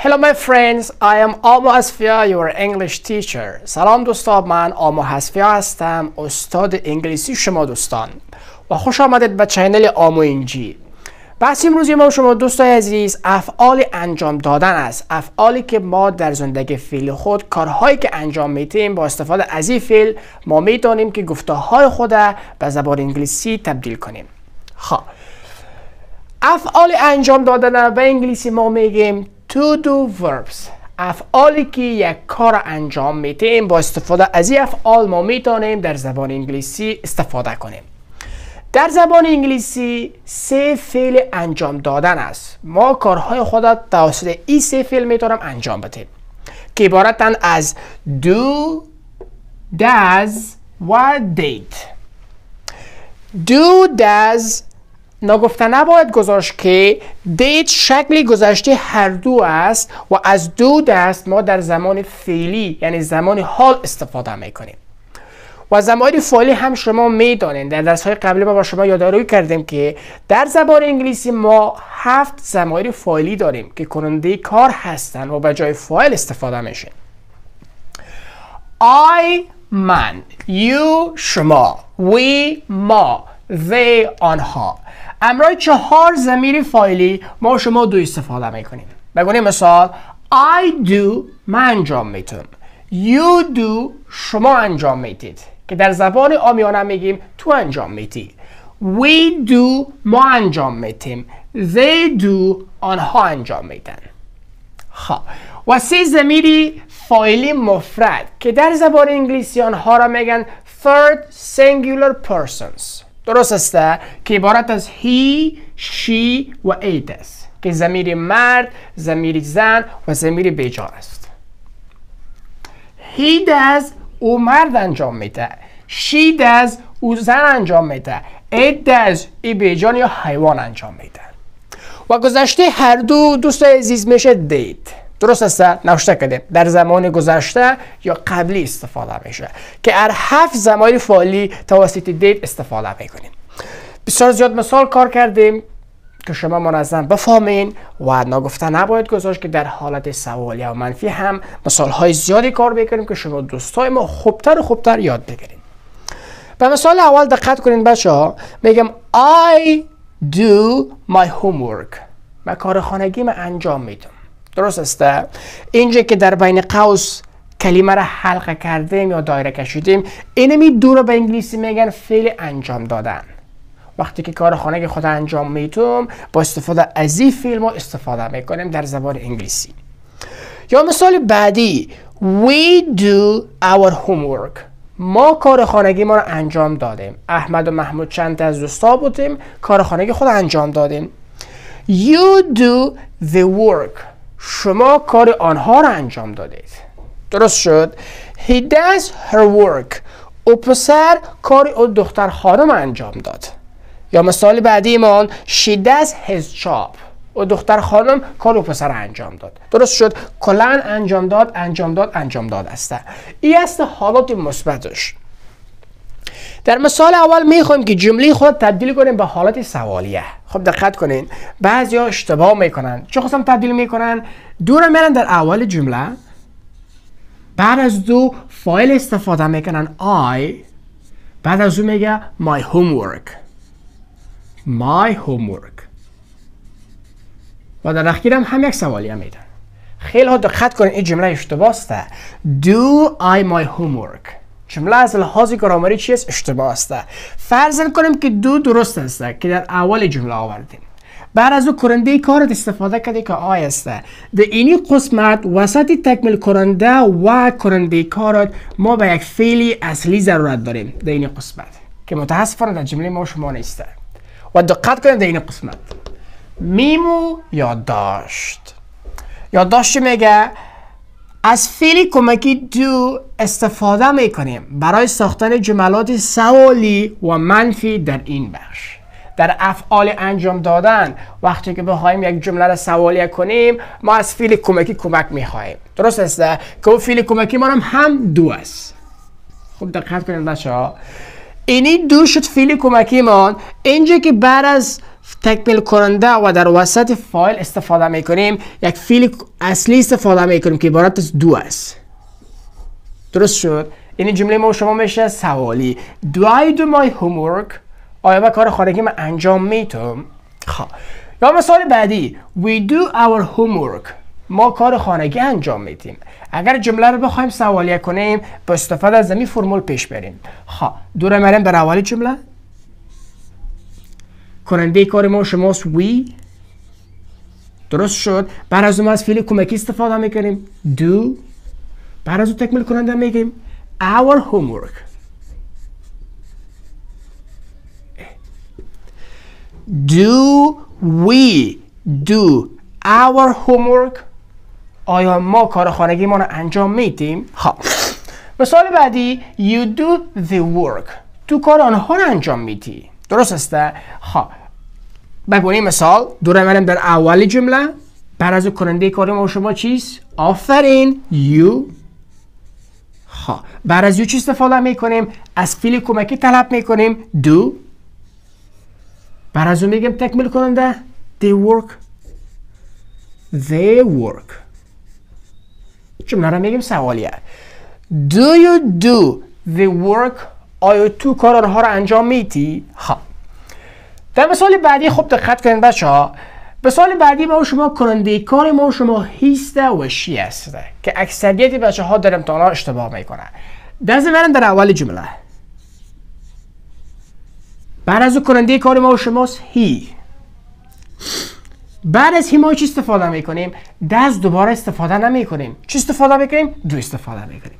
Hello my friends, I am Amo Asfia, your English teacher. سلام دوستان من آمو حسفیا هستم استاد انگلیسی شما دوستان و خوش آمدید به چینل آمو انجی بحث امروزی ما شما دوستای عزیز افعال انجام دادن است. افعالی که ما در زندگی فعل خود کارهایی که انجام میتیم با استفاده از این فعل ما می‌تونیم که گفته های خود به زبان انگلیسی تبدیل کنیم. خب. افعال انجام دادن به انگلیسی ما میگیم to do verbs. افعالی که یک کار انجام میتیم با استفاده از این افعال ما می‌تونیم در زبان انگلیسی استفاده کنیم. در زبان انگلیسی سه فعل انجام دادن است. ما کارهای خود توسط این سه فعل می‌تونم انجام بدیم. که عبارتن از do does و date do does نگفته نباید گذاشت که دیت شکل گذشته هر دو است و از دو دست ما در زمان فعلی یعنی زمان حال استفاده می‌کنیم. و زمان فعلی هم شما می‌دانید در درس های قبلی ما با شما یادآوری کردیم که در زبان انگلیسی ما هفت زمان فعلی داریم که کننده کار هستند و به جای فاعل استفاده میشه I من You شما We ما They آنها. امرای چهار زمیر فایلی ما شما دو استفاده می‌کنیم. بگونیم مثال I do من انجام می‌تونم You do شما انجام میتید که در زبان آمیانه میگیم تو انجام میتی We do ما انجام میتیم They do آنها انجام میتن خب و سه زمیری فایلی مفرد که در زبان انگلیسی آنها را میگن third singular persons. درست است که عبارت از he, she و it است که زمیر مرد، زمیر زن و زمیر بیجار است. He does او مرد انجام میده. She does او زن انجام میده. It does ای بیجان یا حیوان انجام میده. و گذشته هر دو دوست عزیز میشه دیت درست است نوشته کردیم در زمان گذشته یا قبلی استفاده میشه که هر هفت زمان فعلی توسط دیت استفاده می‌کنیم. بسیار زیاد مثال کار کردیم که شما منظم بفهمین و نگفته نباید گذاشت که در حالت سوالی و منفی هم مثال های زیادی کار بکنیم که شما دوستای ما خوبتر و خوبتر یاد بگیریم به مثال اول دقت کنین بچه ها میگم I do my homework. من کار خانگی من انجام میدم. درست است. اینجا که در بین قوس کلمه را حلقه کردیم یا دایره کشیدیم اینمی دو رو به انگلیسی میگن فعل انجام دادن. وقتی که کار خانه خود انجام می‌تونم با استفاده از این فیلم استفاده می‌کنیم در زبان انگلیسی. یا مثال بعدی We do our homework. ما کار خانگی ما رو انجام دادیم. احمد و محمود چند از دوستا بودیم کار خانگی خود انجام دادیم. You do the work. شما کار آنها رو انجام دادید. درست شد. He does her work. او پسر کار او دختر خانم انجام داد. یا مثال بعدی ایمان she does his job. و دختر خانم کار و پسر انجام داد. درست شد. کلن انجام داد انجام داد انجام داد است. این است حالات مثبتش در مثال اول می‌خوایم که جمله خود تبدیل کنیم به حالت سوالیه. خب دقت کنین. بعضیا اشتباه می‌کنن. چه خواستم تبدیل می‌کنن؟ دو رو میرن در اول جمله. بعد از دو فایل استفاده می‌کنن I. بعد از اون میگه my homework. My homework. و در اخیر هم هم یک سوالی هم میدن. خیلی ها دقت کنید این جمله اشتباه است do I my homework? جمله از لحاظ گرامری چی است؟ اشتباه است. فرض کنیم که دو درست است که در اول جمله آوردیم. بعد از او کرنده کارت استفاده کرده که آی است. در اینی قسمت وسط تکمیل کننده و کرنده کارت ما به یک فعلی اصلی ضرورت داریم. در این قسمت. که متاسفانه در جمله ما شما نیست. و دقت کنید در این قسمت. میمو یادداشت. یادداشت میگه؟ از فعل کمکی دو استفاده می‌کنیم برای ساختن جملات سوالی و منفی در این بخش. در افعال انجام دادن وقتی که بخوایم یک جمله را سوالیه کنیم ما از فیل کمکی کمک می‌خواهیم. درست است که اون فیل کمکی ما هم, دو است. خوب دقت کنید بچه ها اینی دو شد فیل کمکی ما اینجا که بعد از تکمیل کننده و در وسط فایل استفاده می‌کنیم. یک فیل اصلی استفاده می‌کنیم که عبارت از دو است. درست شد؟ این جمله ما شما میشه سوالی. Do I do my homework آیا من کار خانگی من انجام می‌تونم خب. یا مثال بعدی. We do our homework. ما کار خانگی انجام میتیم اگر جمله رو بخوایم سوالیه کنیم با استفاده از زمین فرمول پیش بریم. خب. دوره مریم در اولی جمله؟ کننده کار ما شماست وی. درست شد. بعد از اون از فیل کمکی استفاده می‌کنیم. do بعد از اون تکمیل کننده میگیم. Our homework. Do we do our homework? آیا ما کار خانگی ما رو انجام میدیم؟ خب. مثال بعدی you do the work. تو کار آنها رو انجام میدی. درست است. خب. بگونیم مثال دوره بریم در اولی جمله از کننده کار ما شما چیست آفرین. you خب. بر از یو چی استفاده می‌کنیم؟ از فیل کمکی طلب می‌کنیم؟ do بر از اون تکمیل کننده؟ they work they work جمله رو میگیم سوالیه. do you do the work آیا تو کار آنها رو انجام میدی؟ خب در مثال بعدی خوب دقت کنید بچه ها مثال بعدی ما شما کننده کار ما شما هیسته و شی است که اکثریت بچه ها در امتحان اشتباه می‌کنن. دست برن در اول جمله. بعد از کننده کار ما شماست هی. بعد از هی ما چی استفاده می‌کنیم؟ دست دوباره استفاده نمی کنیم چی استفاده می‌کنیم؟ دو استفاده می‌کنیم.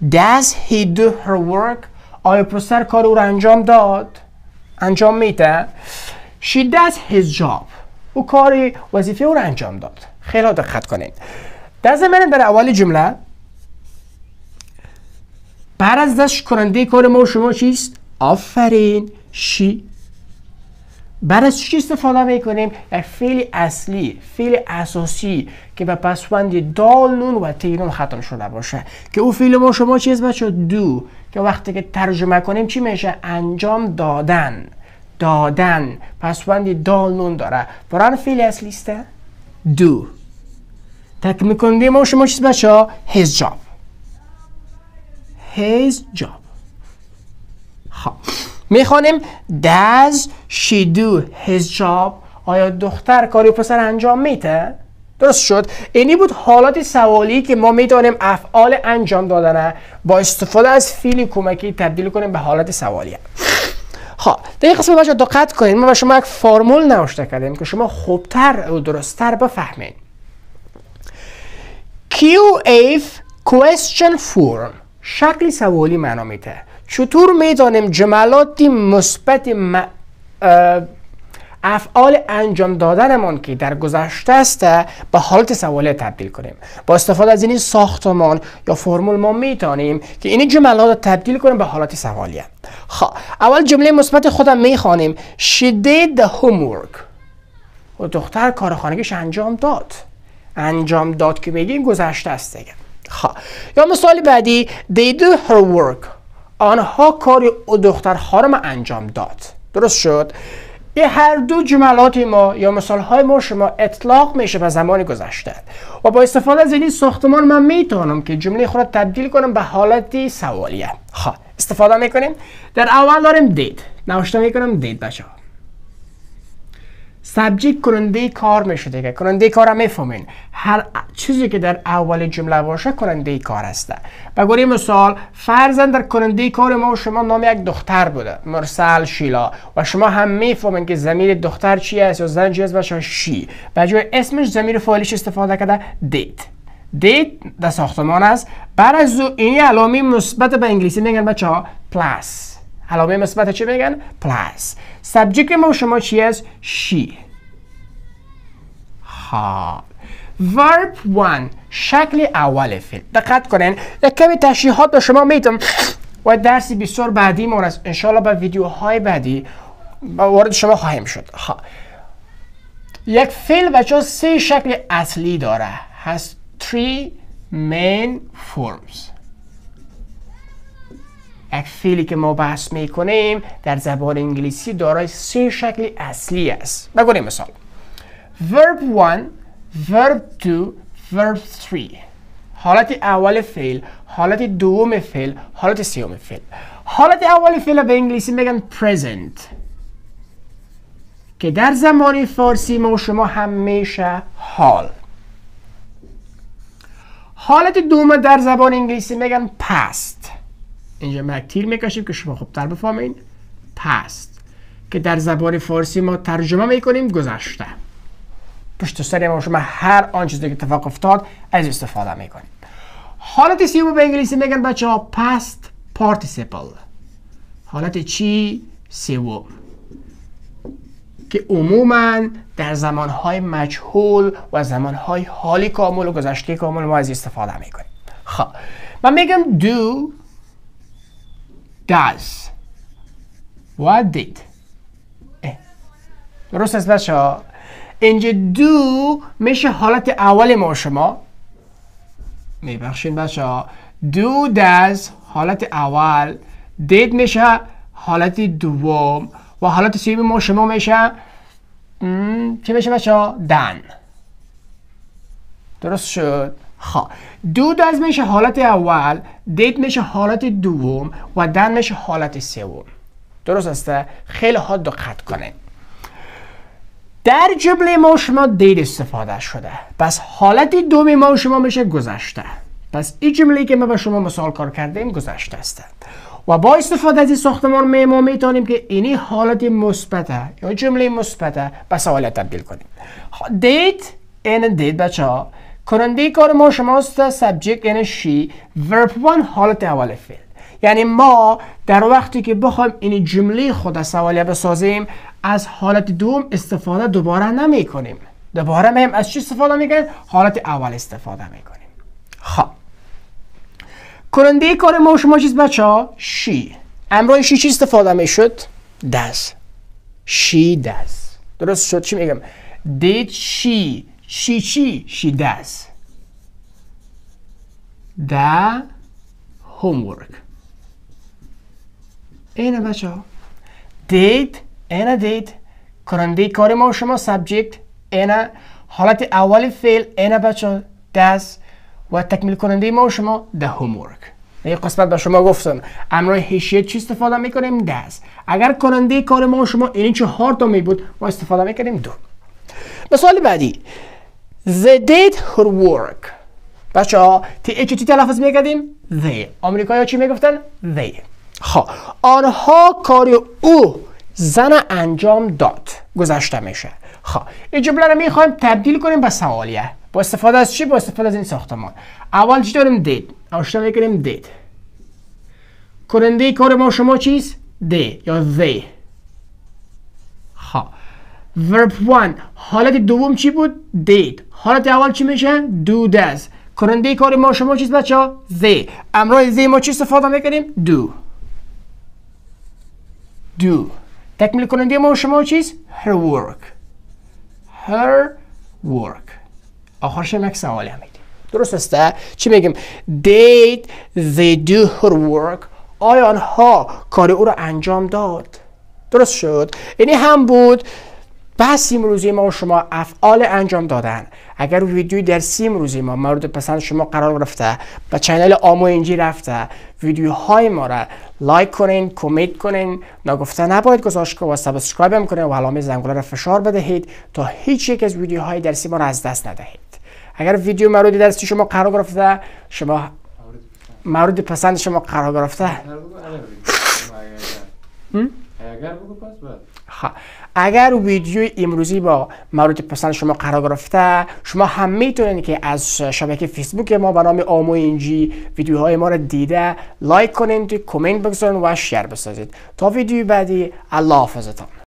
Does he do her work? آیا پسر کار او را انجام داد؟ انجام میده؟ She does his job. او کار وظیفه او را انجام داد. خیلی دقت کنید. در زمین در اول جمله بعد از دست کننده کار ما شما چیست؟ آفرین شی از چی استفاده می‌کنیم؟ یک فعل اصلی فعل اساسی که به پسوند دال نون و تینون ختم شده باشه. که او فعل ما شما چیز بچه دو. که وقتی که ترجمه کنیم چی میشه؟ انجام دادن. دادن. پسوند دال نون داره. بران فعل اصلی است؟ دو. تکمیل کننده ما شما چیز بچه his job خب می‌خوانیم does she do his job? آیا دختر کاری پسر انجام میده؟ درست شد. اینی بود حالات سوالی که ما می‌تونیم افعال انجام دادن با استفاده از فیلی کمکی تبدیل کنیم به حالت سوالی. خب در این قسمت دقت کنید ما به شما یک فرمول نوشته کردیم که شما خوبتر و درستتر بفهمید QF question form. شکل سوالی معنا میده. چطور می‌دانیم جملاتی مثبت افعال انجام دادنمان که در گذشته است به حالت سوالی تبدیل کنیم؟ با استفاده از این ساختمان یا فرمول ما می‌تونیم که این جملات تبدیل کنیم به حالت سوالیه خب اول جمله مثبت خودم می‌خوانیم. she did the homework و دختر کار خانگیش انجام داد. انجام داد که میگیم گذشته است دیگه. خب یا مثال بعدی they do her work. آنها کاری دختر ما انجام داد. درست شد. این هر دو جملات ما یا مثال های ما شما اطلاق میشه به زمان گذشته. و با استفاده از این ساختمان من می‌تونم که جمله خود تبدیل کنم به حالتی سوالیه. خب استفاده می‌کنیم. در اول داریم دید. نوشته می‌کنم دید بچه ها سبجیک کننده کار میشه دیگه کننده کار هم می‌فهمین. هر چیزی که در اول جمله باشه کننده کار هسته بگوری مثال فرزن در کننده کار ما و شما نام یک دختر بوده مرسل شیلا. و شما هم می‌فهمین که زمیر دختر چی است یا زن چی است باشه شی. بجای اسمش زمیر فعالیش استفاده کرده دیت دیت در ساختمان است. بعد از این علامه مثبت به انگلیسی میگن بچه ها پلاس علامه مثبت چی میگن؟ پلاس سبجیک ما شما چی است؟ شی ها ورب 1 شکل اول فیل دقت کنین. یک کمی تشریحات به شما می‌تونم و درسی بسیار بعدی ما است. انشالله به ویدیوهای بعدی وارد شما خواهیم شد. ها یک فیل بچه سه شکل اصلی داره. هست three main forms. یک فعلی که ما بحث می‌کنیم در زبان انگلیسی دارای سه شکل اصلی است. بگویم مثال. Verb 1 verb 2 verb 3 حالت اول فعل حالت دوم فعل حالت سوم فعل. حالت اول فعل به انگلیسی میگن present. که در زمان فارسی ما شما همیشه حال. حالت دوم در زبان انگلیسی میگن past. اینجا ما تیر می‌کشیم که شما خوبتر بفهمین. Past. که در زبان فارسی ما ترجمه می‌کنیم گذشته. پشت سر ما شما هر آن چیزی که اتفاق افتاد از استفاده می‌کنیم. حالت سیوم به انگلیسی میگن بچه ها past participle. حالت چی؟ سوم که عموما در زمانهای مجهول و زمانهای حالی کامل و گذشته کامل ما از استفاده می‌کنیم. خب من میگم do does. و did? درست است بچه ها اینجا do میشه حالت اول ما شما. میبخشین بچه ها. do does حالت اول. did میشه حالت دوم. و حالت سیوم ما شما میشه چه میشه بچه ها؟ دن. درست شد. خب. دو داز میشه حالت اول دیت میشه حالت دوم و دن میشه حالت سوم. درست است؟ خیلی ها دقت کنید در جمله ما شما دید استفاده شده. پس حالت دومی ما شما میشه گذشته. پس این جمله که ما به شما مثال کار کردیم گذشته است. و با استفاده از این ساختمان ما می‌تونیم که اینی حالت مثبت یا جمله مثبت به سوال تبدیل کنیم. دیت این دیت بچه ها. کننده کار ما شماست سبجکت یعنی شی ورب وان حالت اول فعل. یعنی ما در وقتی که بخوایم این جمله خود سوالیه بسازیم از حالت دوم استفاده دوباره نمی کنیم دوباره میم از چی استفاده می‌کنیم؟ حالت اول استفاده می‌کنیم. خب. کننده کار ما شما چیز بچه ها شی. امرای شی چی استفاده می‌شد؟ دز. شی دز. درست شد؟ چی میگم؟ did she she چی؟ she does the homework. اینه بچه ها did اینه did کننده کار ما شما subject اینه. حالت اول فعل اینه بچه does و تکمیل کننده ما شما the homework. یه قسمت به شما گفتم. امرای هیشیه چی استفاده می‌کنیم؟ دست. اگر کننده کار ما شما این چهار تا می بود ما استفاده می‌کنیم دو. مثال بعدی. They did her work. بچه ها تی تی تلفظ می‌کردیم؟ They. آمریکایی چی می‌گفتن؟ They. خب آنها کار او زن انجام داد گذشته میشه خب این جمله رو می‌خوایم تبدیل کنیم به سوالیه. با استفاده از چی؟ با استفاده از این ساختمان. اول چی داریم؟ دید. آشنا می‌کنیم؟ دید. کننده کار ما شما چیست؟ دی یا they خب verb 1 حالت دوم چی بود؟ did حالت اول چی میشه؟ do does کننده کار ما شما چیست بچه ها they امرای they ما چی استفاده می‌کنیم؟ do do. تکمیل کننده ما شما چیست her work. Her work. آخرش هم یک سوالی هم درست است چی میگیم did they do her work آیا آنها کار او را انجام داد درست شد اینی هم بود بحث امروزی ما و شما افعال انجام دادن. اگر ویدیوی در سی امروزی ما مورد پسند شما قرار گرفته به چنل آمو اینجی رفته ویدیوهای ما را لایک کنین کمیت کنین. نگفته نباید گذاشت و سابسکرایب هم کنین و علامه زنگوله را فشار بدهید تا هیچ یک از ویدیوهای درسی ما را از دست ندهید. اگر ویدیو مورد درسی شما قرار گرفته شما مورد پسند شما قرار گرفته. اگر ویدیو امروزی با مورد پسند شما قرار گرفته شما هم می‌تونید که از شبکه فیسبوک ما به نام آمو اینجی ویدیوهای ما را دیده لایک کنید کامنت بگذارید و شیر بسازید. تا ویدیو بعدی الله حافظتان